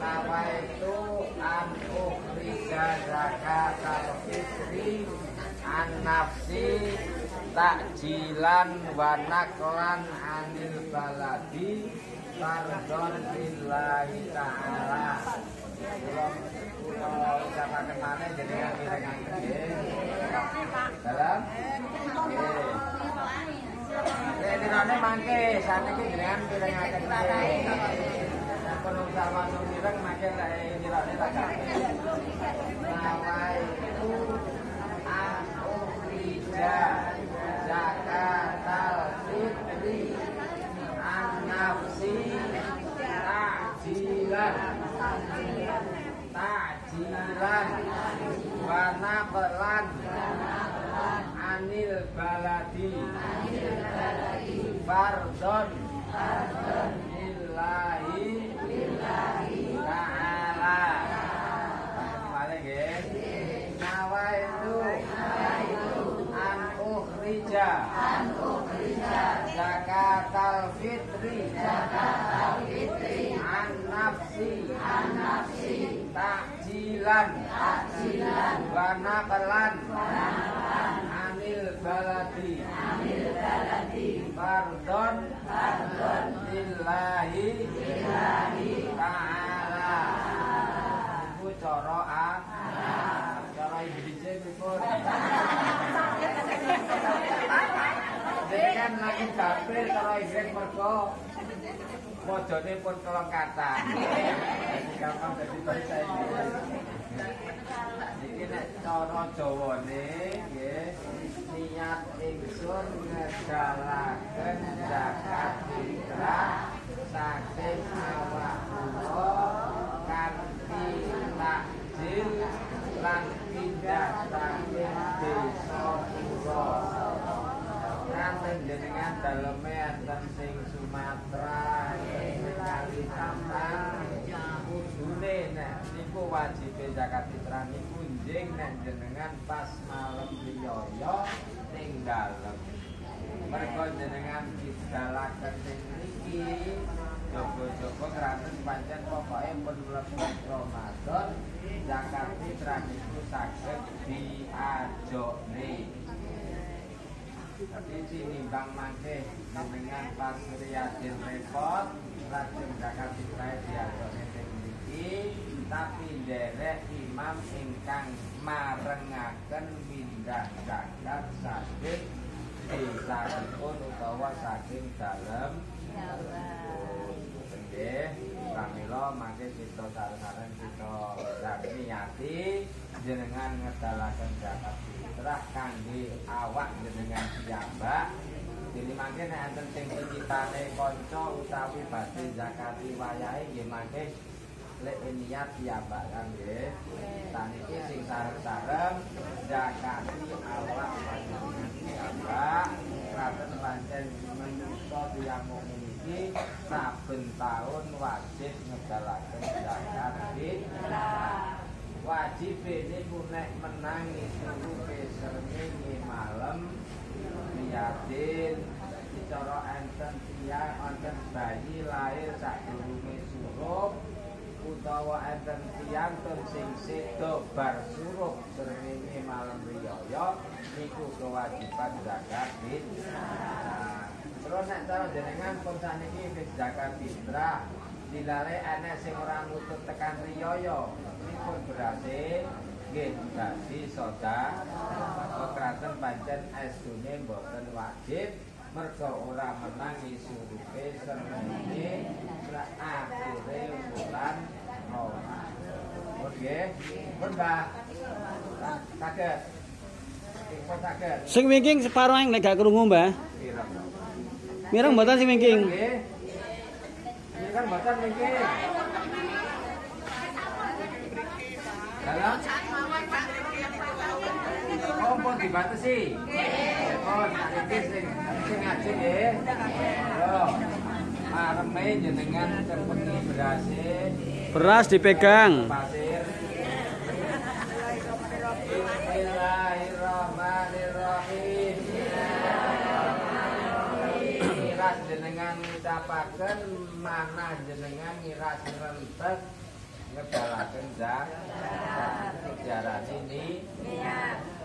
nawaitu an ukhrija zakat al-fitri an nafsi takjilan wa naklan anil baladi fardhon lillahi ta'ala. Kula kula ucapaken maneh jenengan mirengaken nggih dalam? Nggih Dirane mangke. Saniki jenengan mirengaken nggih sama sumireng makin kayak nyirane tak Nawaitu Al-Ukhija Zakatal Fitri An-Nafsi Ta'jilan Ta'jilan Wanabelan Anil Baladi Fardon Lillahi Ta'ala Balik ya Nawaitu An ukhrija Zakatal fitri An nafsi Takjilan. Wa naqlan Anil baladi. Fardon. Lillahi Ini kan lagi dapil coro iblis mergo Mojone pun kelengkatan Jadi gampang jadi bahasa Inggris Iki nek cara Jawane nggih niat ingsun ngedalaken zakat fitrah saking awak kula kanthi takjil lan pindah saking Kanten jenengan daleme enten sing Sumatera, sing Kalimantan, kudune nek niku wajib zakat fitrah niku njing nek jenengan pas malam riyaya ning dalem. Mergo jenengan didalaken ning mriki Jogo-jogo kraton pancen pun mlebu Ramadan zakat fitrah niku saged diajokne. Tapi tinimbang mangke jenengan pas riyadin repot lajeng zakat fitrah diajokne ning mriki tapi derek imam ingkang marengaken mindah zakat saking desahipun utawa saking dalem. Nggih, pramila mangke kita sareng-sareng kita niati jenengan ngedalaken zakat kangge awak jenengan piyambak. Jadi mangke nek enten sing citane kanca utawi badhe zakati wayahe nggih mangke. Lek niat piyambak kan nggih. Saniki sing sareng-sareng zakati awak panjenengan piyambak. Kraton pancen menungso tiyang iki saben taun wajib ngedalaken zakat fitrah. Wajib niku nek menangi surupe srengenge malam Riyadin Bicara enten tiyang enten bayi lahir sadurunge surup utawa enten tiyang tur sing sedo bar surup. Srengenge malam riyaya niku kewajiban zakat fitrah. Terus nek cara jenengan pun saniki wis zakat fitrah. Dilare enek sing ora nutut tekan riyaya niku berarti nggih dadi soda kraton pancen estune mboten wajib mergo ora menangi surupe srengenge akhire bulan Ramadan. Oke, pun Mbak. Saged. Sing wingking separo yang nek gak krungu, Mbah. Pira? Mireng mboten sing wingking. Nggih. Kan mboten nggih. Dalam dibatasi. Oh, sing sing ngaji nggih. Yo. Areme jenengan cepeti berase Beras dipegang. pasir. Bismillahirrahmanirrahim. Miras jenengan ngucapaken manah jenengan miras rentet ngedalaken zakat sejarah ini jadi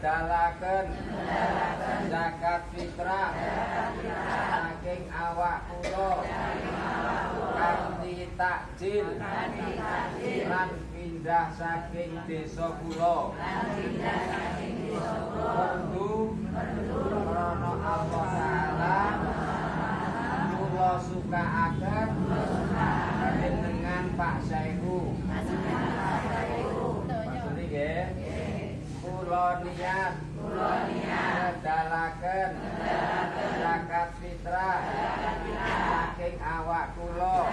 ngedalaken zakat fitrah. Saking awak kula. Kanthi takjil. Lan pindah saking desa kula. Perlu krono Allah Ta'ala. Kula suka akan dengan Pak Syaihu. kulonia kulonia dalaken zakat fitrah. Saking awak kula.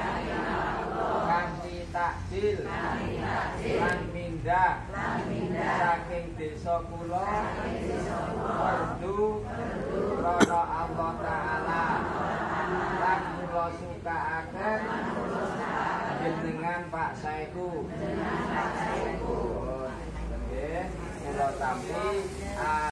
Kanthi takdil lan minda saking desa kula. Perdu. Rono Allah taala. Lan kula suka akan Pak Saiku dengan Pak Saiku Yeah. Kulo tampi